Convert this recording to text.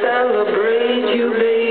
celebrate you, baby.